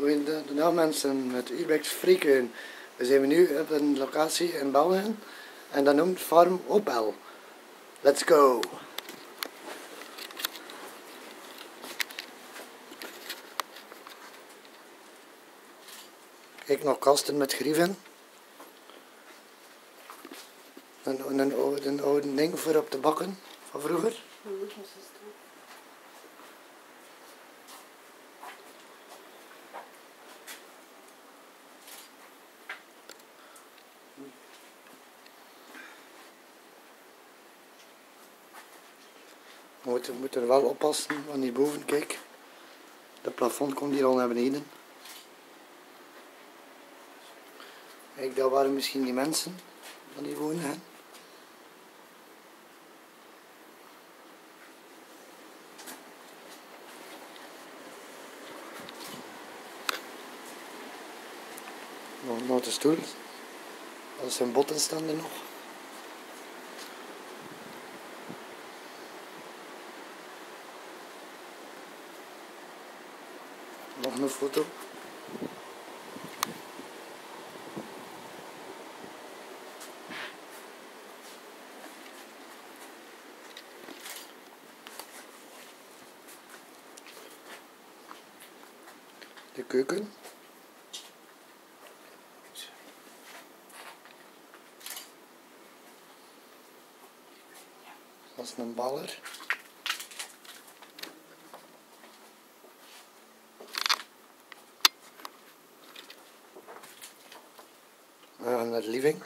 Goedendag mensen met Urbex Freaken. We zijn nu op een locatie in België en dat noemt Farm Opel. Let's go! Kijk nog kasten met grieven. Een, een, oude, een oude ding voor op de bakken van vroeger. We moeten, wel oppassen, want hierboven, kijk, de plafond komt hier al naar beneden. Kijk, dat waren misschien die mensen van die wonen. Hè. Nog, nog de stoel. Dat zijn botten staan er nog. Nog een foto. De keuken. Dat is een baller. Naar de living.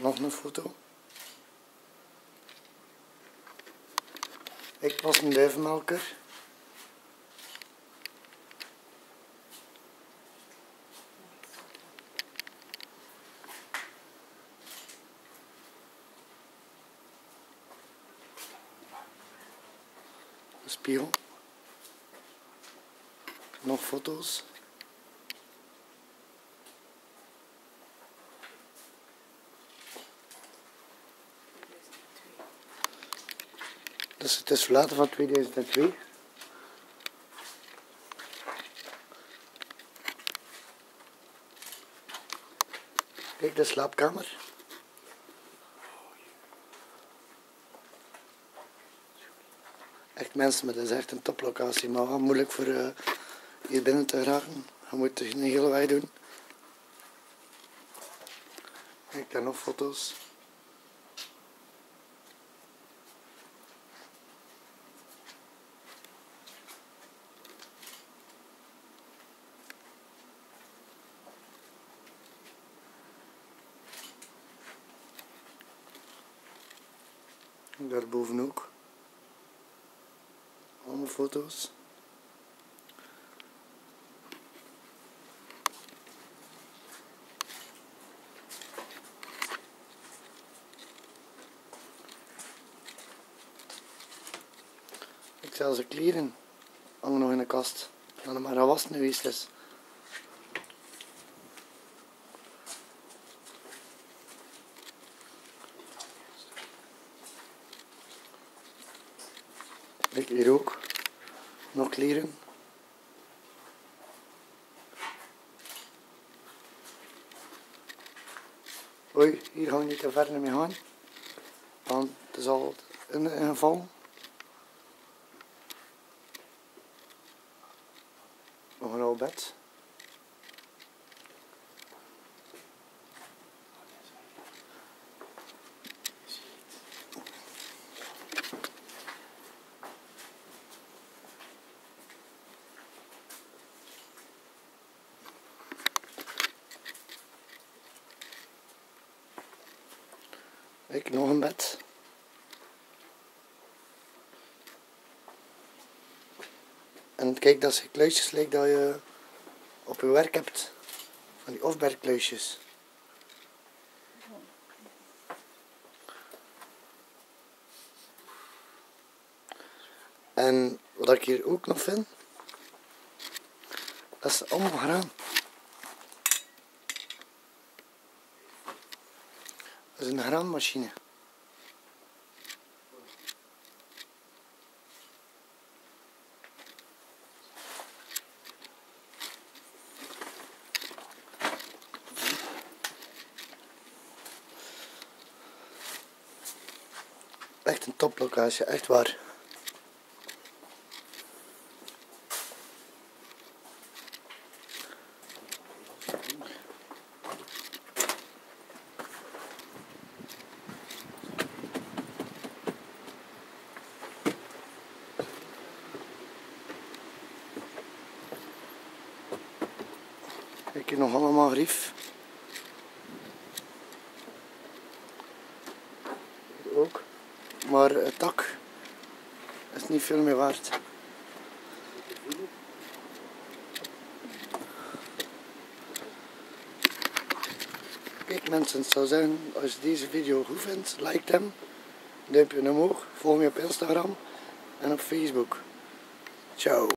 Nog een foto. Ik was een duivenmelker. Spiegel. Nog foto's. Dus het is verlaten van 2002. Kijk, de slaapkamer. Mensen, maar dat is echt een toplocatie, maar wel moeilijk voor uh, hier binnen te geraken. Je moet een hele weg doen. Kijk, daar nog foto's. Daarboven ook. Foto's. Ik zelfs de kleren hangen nog in de kast. Dat het maar was geweest is. Kijk hier ook. Nog kleren. Oei, hier gaan we niet te ver mee gaan. Want het is al een, geval. Nog een oud bed. Kijk, nog een bed. En kijk, dat zijn kluisjes lijkt dat je op je werk hebt. Van die ofbergkluisjes. En wat ik hier ook nog vind, dat is allemaal graan. Is een graanmachine. Echt een toplocatie, echt waar. Kijk hier nog allemaal grief. Hier ook. Maar het dak is niet veel meer waard. Kijk mensen, het zou zijn als je deze video goed vindt, like hem, duimpje omhoog, volg me op Instagram en op Facebook. Ciao.